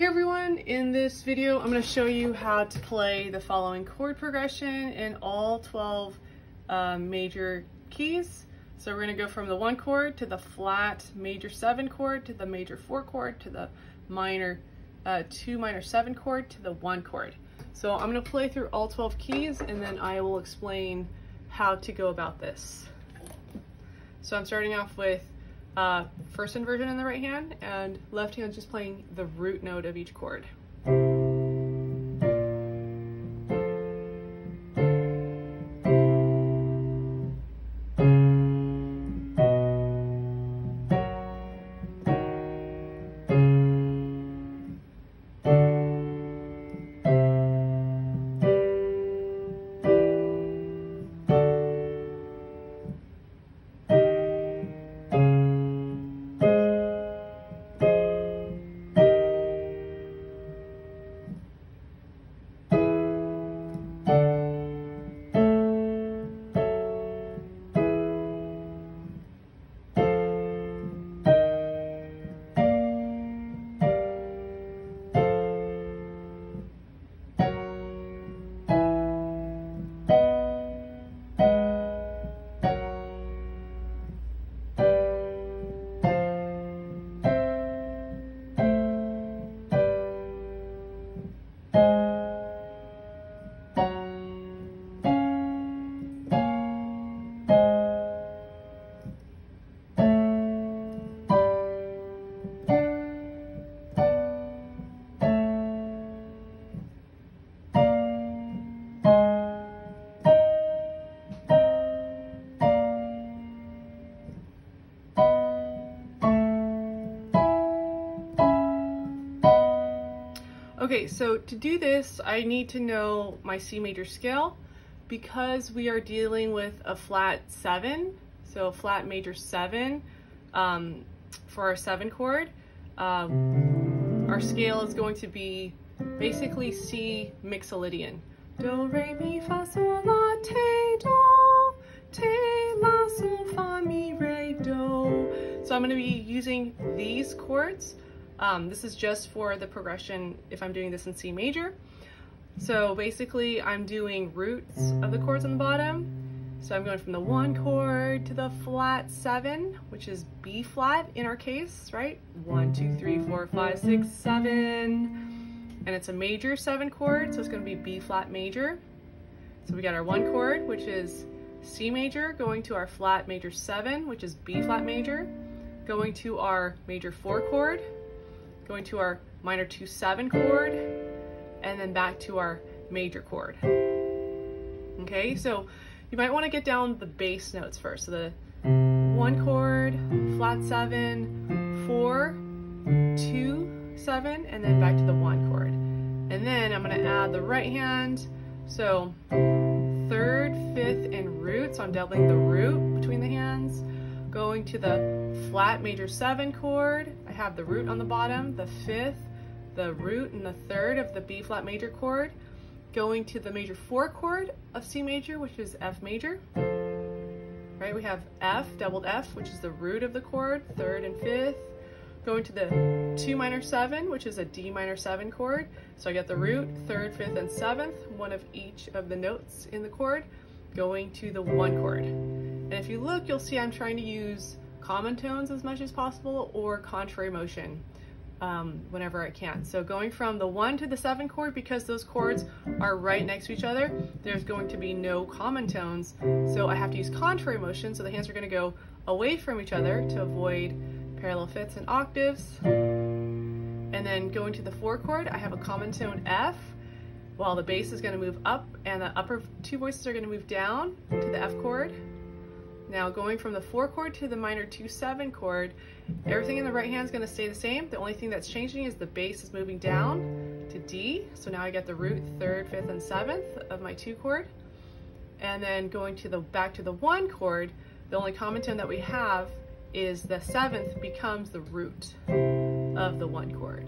Hey everyone, in this video I'm going to show you how to play the following chord progression in all 12 uh, major keys. So we're going to go from the one chord to the flat major 7 chord to the major 4 chord to the minor uh, 2 minor 7 chord to the 1 chord. So I'm going to play through all 12 keys and then I will explain how to go about this. So I'm starting off with uh, first inversion in the right hand, and left hand just playing the root note of each chord. Okay, so to do this, I need to know my C major scale because we are dealing with a flat seven, so a flat major seven um, for our seven chord. Um, our scale is going to be basically C mixolydian. Do, re, mi, fa, sol, la, te, do, te, la, sol, fa, mi, re, do. So I'm going to be using these chords um, this is just for the progression if I'm doing this in C major. So basically I'm doing roots of the chords on the bottom. So I'm going from the one chord to the flat seven, which is B flat in our case, right? One, two, three, four, five, six, seven. And it's a major seven chord, so it's gonna be B flat major. So we got our one chord, which is C major, going to our flat major seven, which is B flat major, going to our major four chord, going to our minor 2-7 chord, and then back to our major chord. Okay, so you might want to get down the bass notes first. So the one chord, flat seven, four, two, seven, and then back to the one chord. And then I'm going to add the right hand. So third, fifth, and root. So I'm doubling the root between the hands. Going to the flat major seven chord. Have the root on the bottom, the fifth, the root and the third of the B flat major chord. Going to the major four chord of C major, which is F major. Right, we have F, doubled F, which is the root of the chord, third and fifth. Going to the two minor seven, which is a D minor seven chord. So I get the root, third, fifth, and seventh, one of each of the notes in the chord going to the one chord. And if you look, you'll see I'm trying to use common tones as much as possible or contrary motion um, whenever I can. So going from the one to the seven chord, because those chords are right next to each other, there's going to be no common tones. So I have to use contrary motion. So the hands are gonna go away from each other to avoid parallel fifths and octaves. And then going to the four chord, I have a common tone F, while the bass is going to move up and the upper two voices are going to move down to the F chord. Now going from the 4 chord to the minor 2-7 chord, everything in the right hand is going to stay the same. The only thing that's changing is the bass is moving down to D. So now I get the root 3rd, 5th, and 7th of my 2 chord. And then going to the back to the 1 chord, the only common tone that we have is the 7th becomes the root of the 1 chord.